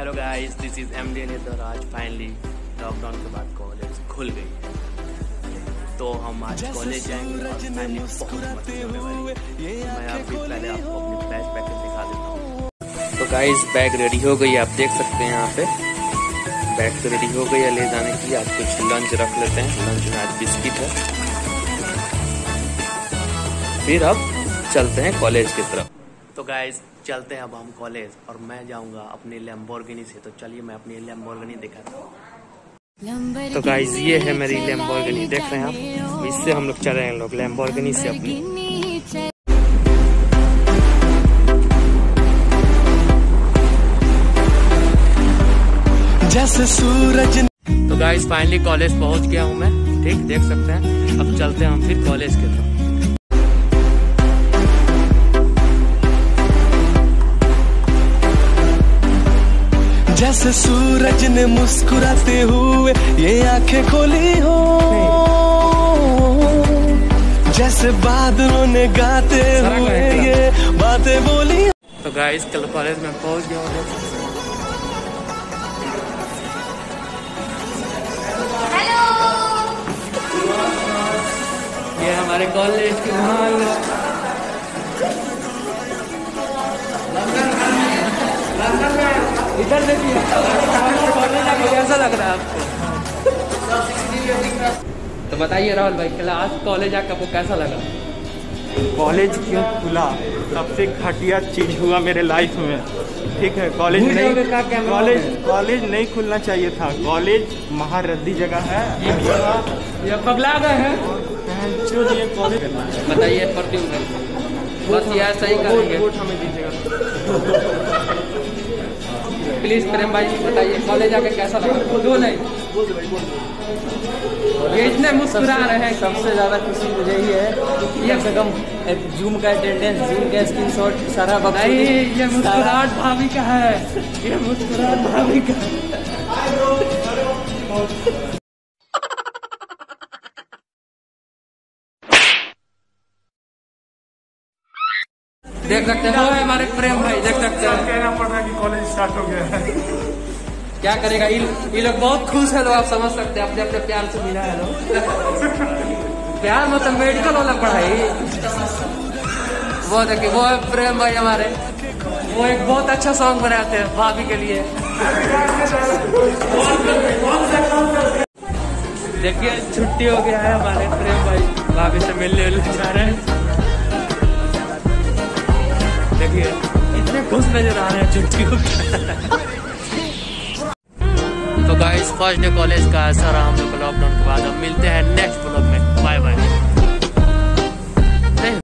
Hello guys this is M D और आज finally lockdown के बाद कॉलेज खुल गई। है तो हम आज कॉलेज जाएँगे और फाइनली मैं अभी पहले आपको अपनी बैग पैकेज दिखा देता हूँ। तो गाइस बैग रेडी हो गई आप देख सकते हैं यहाँ पे। बैग तो रेडी हो गई है ले जाने की आज कुछ लंच रख लेते हैं। लंच में आज बिस्किट है। फिर अब चलते हैं कॉलेज की तरफ़। तो गाइस चलते हैं अब हम कॉलेज और मैं जाऊँगा अपनी लैम्बोर्गिनी से। तो चलिए मैं अपनी लैम्बोर्गिनी दिखाता हूँ। तो गाइज़ ये है मेरी लैम्बोर्गिनी देख रहे हैं आप? इससे हम लोग चल रहे हैं लोग लैम्बोर्गिनी से अपनी। जैसे सूरज तो गाइस फाइनली कॉलेज पहुँच गया हूँ मैं। ठीक देख सकते हैं। अब चलते हैं हम फिर कॉलेज के तरफ़। जैसे सूरज ने मुस्कुराते हुए ये आँखें खोली हो। जैसे बादलों ने गाते हुए ये बातें बोली। तो गाइस कल कॉलेज में पहुँच गया हूँ। ये हमारे कॉलेज के माल इधर देखिए कॉलेज आके कैसा लग रहा है आपको? तो बताइए राहुल भाई क्लास कॉलेज आके आपको कैसा लगा? कॉलेज क्यों खुला? सबसे घटिया चीज़ हुआ मेरे लाइफ में। ठीक है कॉलेज नहीं कॉलेज कॉलेज नहीं खुलना चाहिए था। कॉलेज महारद्दी जगह है। ये पगला गए हैं। जो ये कॉलेज बताइए बस ये सही करेंगे। वोट हमें दीजिएगा। प्लीज़ प्रेम भाई बताइए कॉलेज आके कैसा लगा? दो नहीं। ये इतने मुस्कुरा रहे हैं। सबसे ज़्यादा खुशी मुझे ही है ये से कम जूम का अटेंडेंस जूम का स्क्रीन शॉट सारा नहीं ये मुस्कुराहट भाभी का है। ये मुस्कुराहट भाभी का देख सकते हैं वो है हमारे प्रेम भाई देख सकते हैं। कहना पड़ रहा है कि कॉलेज स्टार्ट हो गया। है क्या करेगा? ये लोग बहुत खुश है लोग आप समझ सकते हैं अपने अपने प्यार से मिला है लोग। प्यार मतलब मेडिकल वाला पढ़ाई। वो देखिए वो है प्रेम भाई हमारे। वो एक बहुत अच्छा सॉन्ग बनाते हैं भाभी के लिए। देखिए छुट्टी हो गया है हमारे प्रेम भाई भाभी से मिलने जा रहे हैं। देखिए, इतने खुश नज़र आ रहे हैं चुटकी को। तो गाइस फ़र्स्ट डे कॉलेज का ऐसा रहा हम लोग लॉकडाउन के बाद। अब मिलते हैं नेक्स्ट ब्लॉग में। Bye bye